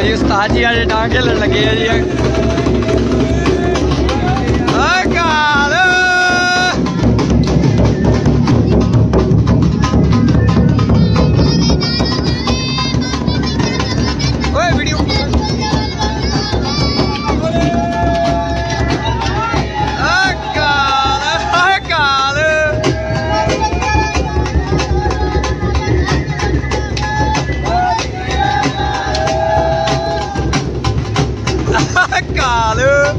लो जी उस्ताद जी अजे खेल लगे हैं जी। 干了